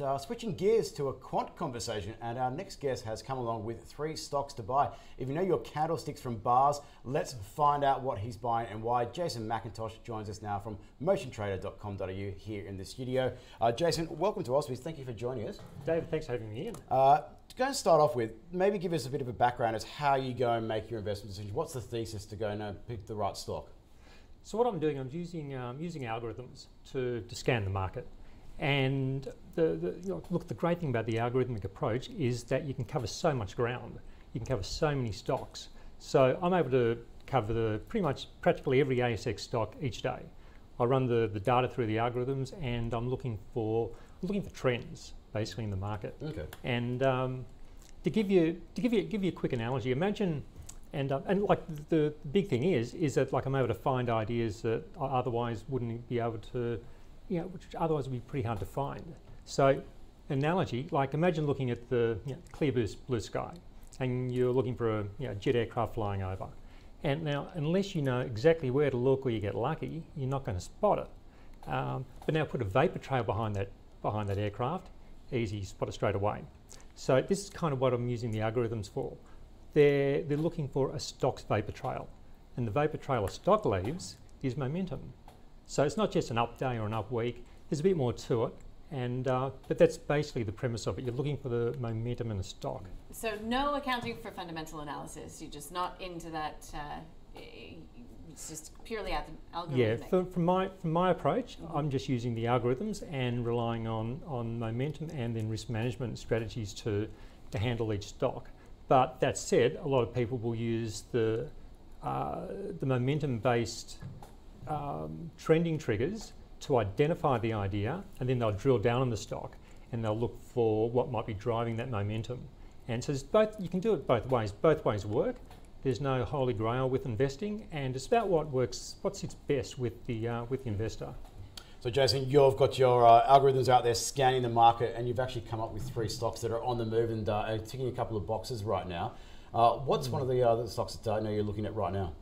Uh, switching gears to a quant conversation, and our next guest has come along with three stocks to buy. If you know your candlesticks from bars, let's find out what he's buying and why. Jason McIntosh joins us now from motiontrader.com.au here in the studio. Uh, Jason, welcome to Ausbiz. Thank you for joining us. David, thanks for having me in. Uh, go and start off with maybe give us a bit of a background as how you go and make your investment decisions. What's the thesis to go and pick the right stock? So what I'm doing, I'm using um, using algorithms to, to scan the market. And the, the you know, look, the great thing about the algorithmic approach is that you can cover so much ground. You can cover so many stocks. So I'm able to cover the, pretty much practically every ASX stock each day. I run the, the data through the algorithms, and I'm looking for looking for trends basically in the market. Okay. And um, to give you to give you give you a quick analogy, imagine. And, uh, and like the, the big thing is, is that like I'm able to find ideas that I otherwise wouldn't be able to you know, which otherwise would be pretty hard to find. So, analogy, like imagine looking at the you know, clear blue, sky and you're looking for a you know, jet aircraft flying over. And now, unless you know exactly where to look or you get lucky, you're not going to spot it. Um, but now put a vapor trail behind that, behind that aircraft, easy, spot it straight away. So this is kind of what I'm using the algorithms for. They're, they're looking for a stock's vapor trail. And the vapor trail a stock leaves is momentum. So it's not just an up day or an up week, there's a bit more to it. And, uh, but that's basically the premise of it. You're looking for the momentum in a stock. So no accounting for fundamental analysis. You're just not into that. Uh, it's just purely at the algorithm. Yeah, for, from my from my approach, mm-hmm. I'm just using the algorithms and relying on on momentum and then risk management strategies to to handle each stock. But that said, a lot of people will use the uh, the momentum based um, trending triggers to identify the idea, and then they'll drill down on the stock and they'll look for what might be driving that momentum. And so both, you can do it both ways. Both ways work. There's no holy grail with investing, and it's about what works, what sits best with the uh, with the investor. So, Jason, you've got your uh, algorithms out there scanning the market, and you've actually come up with three stocks that are on the move and uh, ticking a couple of boxes right now. Uh, what's mm. one of the other stocks that I know you're looking at right now?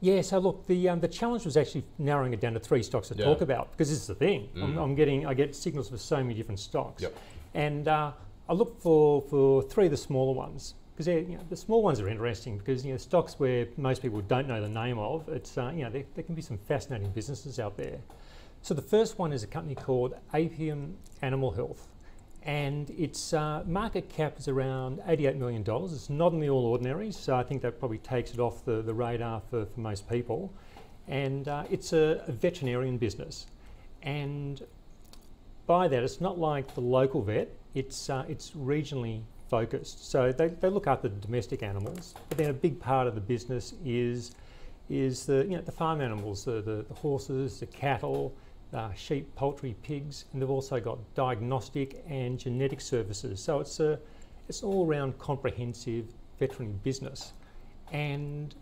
Yeah, so look, the um, the challenge was actually narrowing it down to three stocks to yeah. talk about because this is the thing. Mm. I'm, I'm, getting I get signals for so many different stocks, yep. and uh, I look for for three of the smaller ones because you know, the small ones are interesting because you know stocks where most people don't know the name of. It's uh, you know there, there can be some fascinating businesses out there. So the first one is a company called Apiam Animal Health and its uh, market cap is around $88 million. It's not in the all ordinaries, so I think that probably takes it off the, the radar for, for most people. And uh, it's a, a, veterinarian business. And by that, it's not like the local vet, it's, uh, it's regionally focused. So they, they look after the domestic animals, but then a big part of the business is, is the, you know, the farm animals, the, the, the horses, the cattle, uh, sheep, poultry, pigs, and they've also got diagnostic and genetic services. So it's a it's an all-round comprehensive veterinary business. And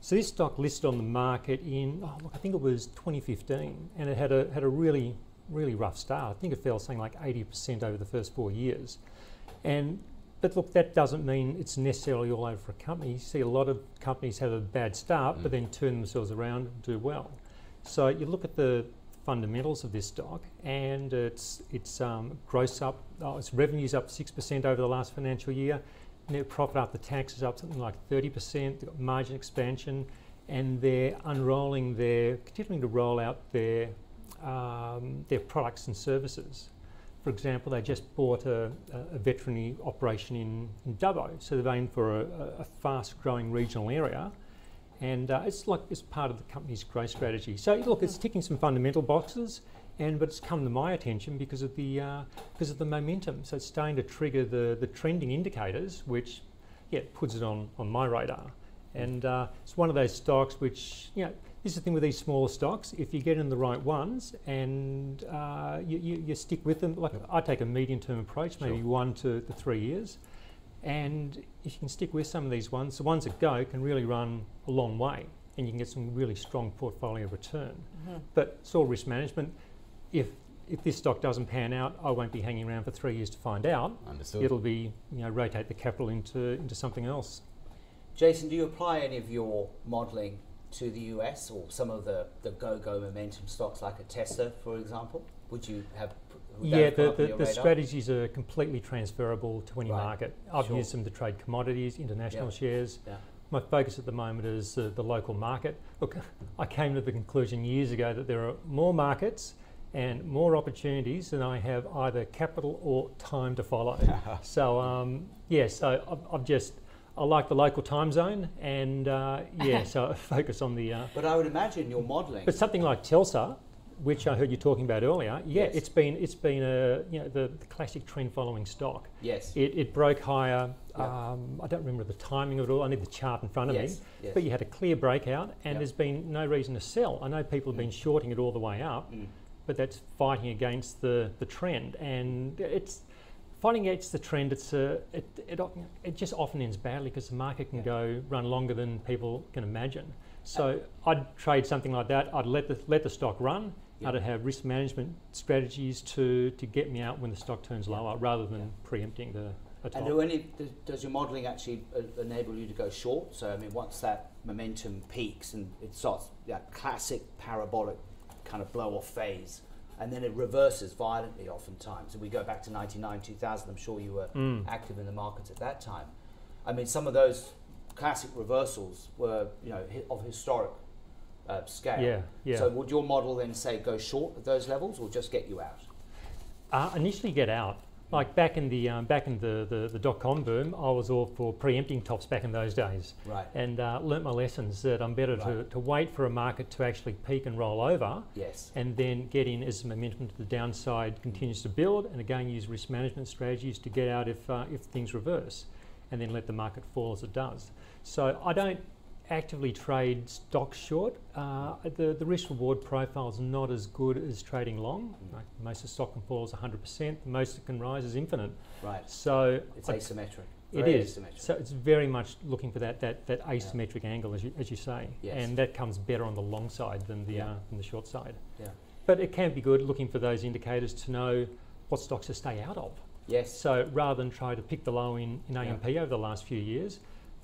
so this stock listed on the market in oh, look, I think it was 2015, and it had a had a really really rough start. I think it fell something like 80% over the first four years. And but look, that doesn't mean it's necessarily all over for a company. You see a lot of companies have a bad start, mm. but then turn themselves around and do well. So you look at the fundamentals of this stock, and its its um, gross up, oh, its revenues up six percent over the last financial year. Net profit after tax is up something like thirty percent. They've got margin expansion, and they're unrolling their continuing to roll out their um, their products and services. For example, they just bought a, a veterinary operation in, in Dubbo, so they're aiming for a, a fast-growing regional area and uh, it's like it's part of the company's growth strategy. So look, it's ticking some fundamental boxes, and but it's come to my attention because of the uh, because of the momentum. So it's starting to trigger the the trending indicators, which yeah puts it on on my radar. And uh, it's one of those stocks which you know this is the thing with these smaller stocks. If you get in the right ones and uh, you, you, you, stick with them, like I take a medium term approach, maybe sure. one to, to three years. And if you can stick with some of these ones, the ones that go can really run a long way and you can get some really strong portfolio return. Mm-hmm. But it's all risk management. If if this stock doesn't pan out, I won't be hanging around for three years to find out. Understood. It'll be, you know, rotate the capital into into something else. Jason, do you apply any of your modelling to the US or some of the, the go-go momentum stocks like a Tesla, for example? Would you have Would that Yeah, the, the, the strategies are completely transferable to any Right. market. I've Sure. used them to trade commodities, international Yeah. shares. Yeah. My focus at the moment is uh, the local market. Look, I came to the conclusion years ago that there are more markets and more opportunities than I have either capital or time to follow. so, um, yeah, so I've, I've just, I like the local time zone and uh, yeah, so I focus on the. Uh, But I would imagine your modelling. but something like Tesla, which I heard you talking about earlier, yeah, Yes. it's been it's been a you know the, the classic trend following stock. yes. It, it broke higher. Um, I don't remember the timing of it all. I need the chart in front of yes. me. Yes. But you had a clear breakout, and there's been no reason to sell. I know people have been shorting it all the way up, Mm. but that's fighting against the, the trend, and it's fighting against the trend. It's a, it, it, it just often ends badly because the market can go run longer than people can imagine. So I'd trade something like that. I'd let the let the stock run. Yeah. I'd have risk management strategies to, to get me out when the stock turns Yeah. lower, rather than preempting the. And do any, does, does your modelling actually uh, enable you to go short? So, I mean, once that momentum peaks and it starts that classic parabolic kind of blow off phase, and then it reverses violently oftentimes. And we go back to 99, 2000, I'm sure you were Mm. active in the markets at that time. I mean, some of those classic reversals were, you know, of historic uh, scale. Yeah, yeah. So would your model then say go short at those levels or just get you out? Uh, initially, get out. Like back in the um, back in the, the, the dot com boom, I was all for preempting tops back in those days, Right. and uh, learnt my lessons that I'm better to, Right. to wait for a market to actually peak and roll over, Yes. and then get in as momentum to the downside continues to build, and again use risk management strategies to get out if uh, if things reverse, and then let the market fall as it does. So I don't actively trade stock short. Uh, the the risk reward profile is not as good as trading long. Mm. Most of the stock can fall is 100%. The most it can rise is infinite. Right. So It's I- asymmetric. it is. asymmetric. So it's very much looking for that that, that asymmetric angle, as you, as you say, Yes. and that comes better on the long side than the Yeah. uh, than the short side. Yeah. But it can be good looking for those indicators to know what stocks to stay out of. Yes. So rather than try to pick the low in, in Yeah. AMP over the last few years,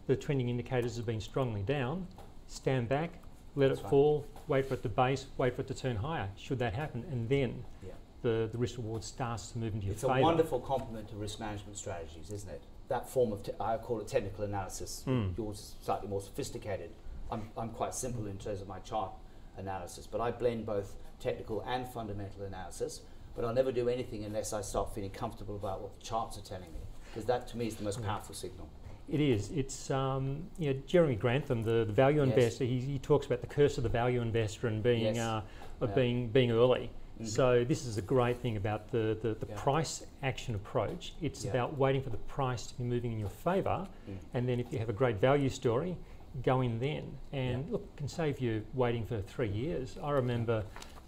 the trending indicators have been strongly down. Stand back, let That's it right. fall, wait for it to base, wait for it to turn higher. Should that happen, and then Yeah. the, the risk reward starts to move into your It's a wonderful complement to risk management strategies, isn't it? That form of, I call it technical analysis. Mm. Yours is slightly more sophisticated. I'm, I'm quite simple in terms of my chart analysis, but I blend both technical and fundamental analysis. But I'll never do anything unless I start feeling comfortable about what the charts are telling me, because that to me is the most Mm. powerful signal. It is. It's um, you know, Jeremy Grantham, the, the value Yes. investor. He, he talks about the curse of the value investor and being Yes. uh, of Yeah. being being early. Mhm. So this is a great thing about the the, the Yeah. price action approach. It's Yeah. about waiting for the price to be moving in your favour, Mm. and then if you have a great value story, go in then. And look, it can save you waiting for three years. I remember.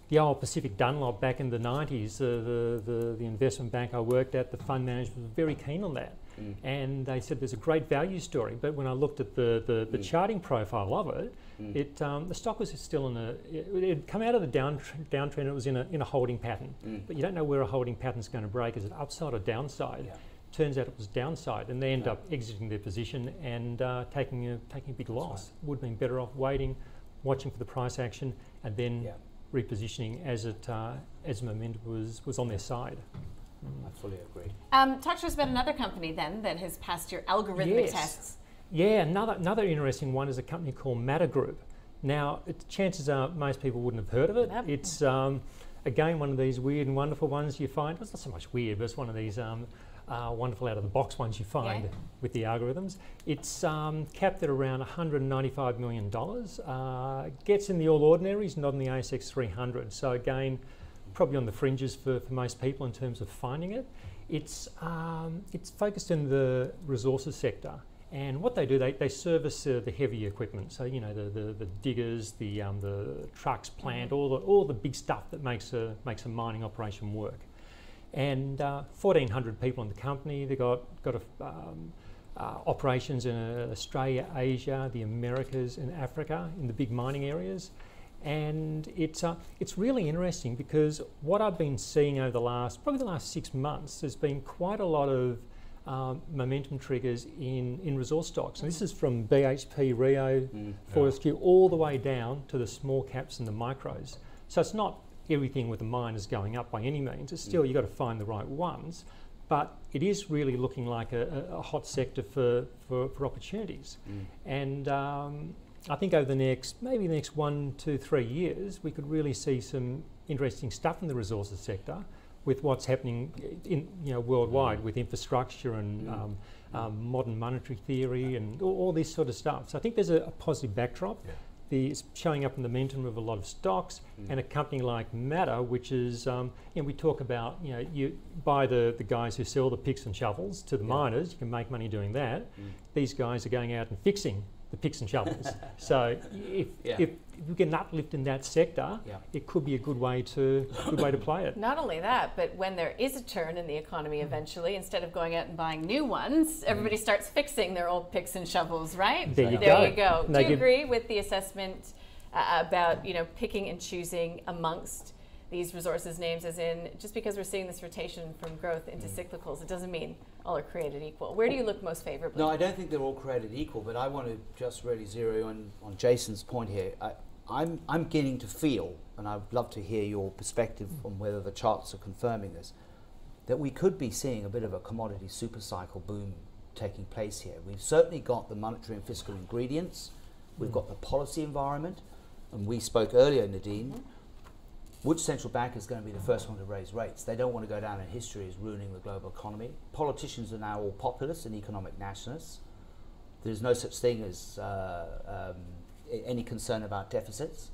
The old Pacific Dunlop back in the 90s, uh, the, the, the investment bank I worked at, the fund manager was very keen on that Mm. and they said there's a great value story. But when I looked at the, the, the Mm. charting profile of it, Mm. it um, the stock was still in a it had come out of the down downtrend. It was in a in a holding pattern, Mm. but you don't know where a holding pattern's going to break. Is it upside or downside? Yeah. Turns out it was downside, and they end up exiting their position and uh, taking a taking a big loss. Would have been better off waiting, watching for the price action, and then Yeah, repositioning as it uh, as momentum was was on their side. I fully agree. Um, talk to us about another company then that has passed your algorithmic Yes. tests. Yeah, another another interesting one is a company called Mader Group. Now, it, chances are most people wouldn't have heard of it. Yep. It's um, again one of these weird and wonderful ones you find. Well, it's not so much weird, but it's one of these um, uh, wonderful out of the box ones you find Yeah. with the algorithms. It's um, capped at around 195 million dollars. Uh, gets in the all ordinaries, not in the ASX 300. So again, probably on the fringes for, for most people in terms of finding it. It's um, it's focused in the resources sector. And what they do, they, they service uh, the heavy equipment. So you know the, the, the diggers, the um, the trucks, plant, all the all the big stuff that makes a makes a mining operation work. And uh, 1,400 people in the company. They got got a, um, uh, operations in uh, Australia, Asia, the Americas, and Africa in the big mining areas. And it's uh, it's really interesting because what I've been seeing over the last probably the last six months, there's been quite a lot of um, momentum triggers in, in resource stocks. And this is from BHP, Rio, Mm. Fortescue, all the way down to the small caps and the micros. So it's not everything with the miners going up by any means. It's still, you've got to find the right ones. But it is really looking like a, a, hot sector for, for, for opportunities. And um, I think over the next, maybe the next one, two, three years, we could really see some interesting stuff in the resources sector with what's happening in, you know, worldwide with infrastructure and um, um, modern monetary theory and all, all this sort of stuff. So I think there's a, a positive backdrop. Yeah. The it's showing up in the momentum of a lot of stocks and a company like Mader, which is, um, you know, we talk about, you know, you buy the, the guys who sell the picks and shovels to the miners, you can make money doing that. These guys are going out and fixing the picks and shovels. so if, Yeah. if, if we get an uplift in that sector, Yeah. it could be a good way to good way to play it. Not only that, but when there is a turn in the economy mm. eventually, instead of going out and buying new ones, mm. everybody starts fixing their old picks and shovels, right? There you there go. you go. Do you agree with the assessment uh, about you know picking and choosing amongst these resources names as in just because we're seeing this rotation from growth into mm. cyclicals it doesn't mean all are created equal where do you look most favorably No, I don't think they're all created equal, but I want to just really zero in on Jason's point here. I, I'm, I'm beginning to feel, and I'd love to hear your perspective mm. on whether the charts are confirming this, that we could be seeing a bit of a commodity super cycle boom taking place here. We've certainly got the monetary and fiscal ingredients, we've mm. got the policy environment, and we spoke earlier, Nadine. Mm-hmm. Which central bank is going to be the first one to raise rates? They don't want to go down in history as ruining the global economy. Politicians are now all populists and economic nationalists. There's no such thing as uh, um, any concern about deficits.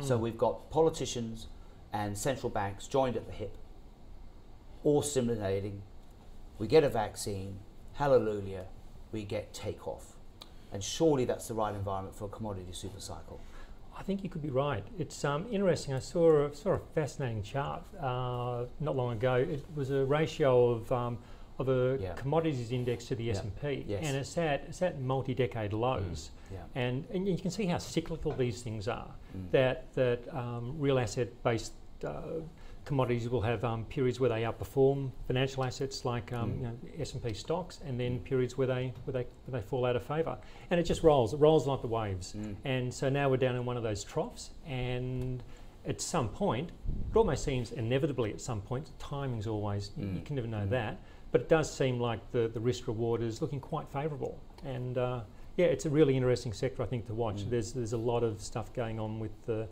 So we've got politicians and central banks joined at the hip, all stimulating. We get a vaccine, hallelujah, we get takeoff. And surely that's the right environment for a commodity super cycle. I think you could be right. It's um, interesting. I saw a, saw a fascinating chart uh, not long ago. It was a ratio of um, of a Yeah. commodities index to the. S and P, and it's at it's at multi-decade lows. Yeah. And, and you can see how cyclical these things are. Mm. That that um, real asset-based uh, commodities will have um, periods where they outperform financial assets like um, Mm. you know, S&P stocks, and then periods where they where they where they fall out of favour. And it just rolls. It rolls like the waves. Mm. And so now we're down in one of those troughs, and at some point, it almost seems inevitably at some point, timing's always, you- you Mm. can never know Mm. that, but it does seem like the, the risk reward is looking quite favourable. And uh, yeah, it's a really interesting sector, I think, to watch. Mm. There's, there's a lot of stuff going on with the,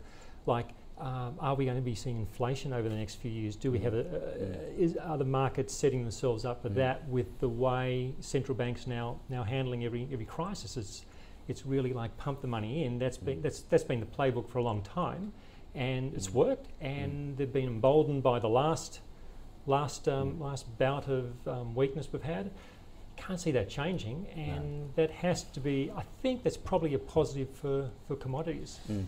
like, um, are we going to be seeing inflation over the next few years? Do we Mm. have a, a is, are the markets setting themselves up for Mm. that with the way central banks now now handling every every crisis? It's it's really like pump the money in. That's been Mm. that's that's been the playbook for a long time, and it's worked. And they've been emboldened by the last last um, last bout of um, weakness we've had. Can't see that changing, and that has to be. I think that's probably a positive for for commodities. Mm.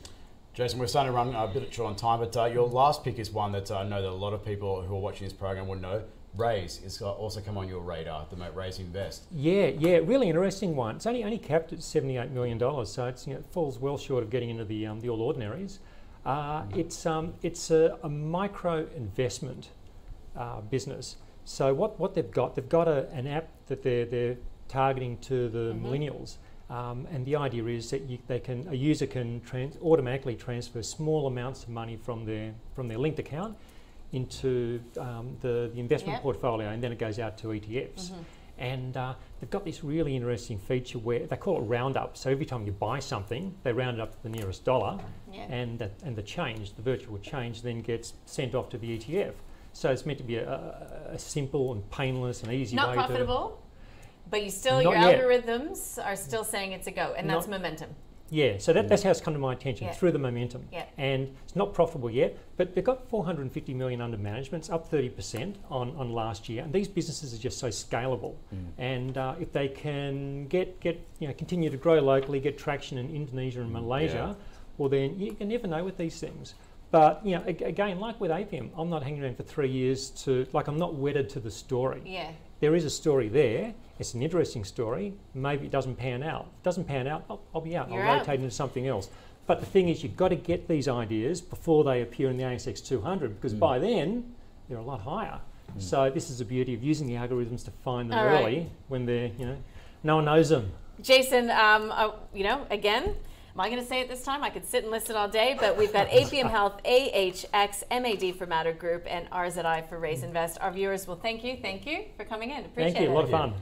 Jason, we're starting to run a bit short on time, but uh, your last pick is one that I know that a lot of people who are watching this program will know. Raiz is uh, also come on your radar, the mate Raiz Invest. Yeah, yeah, really interesting one. It's only only capped at seventy-eight million dollars, so it's you know, it falls well short of getting into the um, the all ordinaries. Uh, it's um, it's a, a micro investment uh, business. So what, what they've got, they've got a, an app that they're they're targeting to the Mhm. millennials, um, and the idea is that you, they can a user can trans- automatically transfer small amounts of money from their from their linked account into um, the, the investment Yep. portfolio, and then it goes out to ETFs. Mhm. And uh, they've got this really interesting feature where they call it roundup. So every time you buy something, they round it up to the nearest dollar, yeah and that, and the change, the virtual change, then gets sent off to the ETF. So it's meant to be a, a, a simple and painless and easy not way profitable but you still Not your yet. algorithms are still saying it's a go and that's Not- momentum. Yeah, so that, that's how it's come to my attention Yeah. through the momentum. Yeah. And it's not profitable yet, but they've got 450 million under management. It's up 30% on, on last year. And these businesses are just so scalable. Mm. And uh, if they can get, get you know, continue to grow locally, get traction in Indonesia and Malaysia, well then you can never know with these things. But you know, again, like with Apiam, I'm not hanging around for three years to like I'm not wedded to the story. yeah There is a story there. It's an interesting story. Maybe it doesn't pan out. If it doesn't pan out, I'll, I'll be out. You're I'll out. rotate into something else. But the thing is, you've got to get these ideas before they appear in the ASX 200 because Mm. by then they're a lot higher. Mm. So this is the beauty of using the algorithms to find them All right. early when they're, you know, no one knows them. Jason, um, uh, you know, again, Am I going to say it this time? I could sit and list it all day, but we've got Apiam Health, AHX, MAD for Mader Group, and RZI for Raiz Invest. Our viewers will thank you. Thank you for coming in. Appreciate Thank you. it. A lot of Thank you. fun.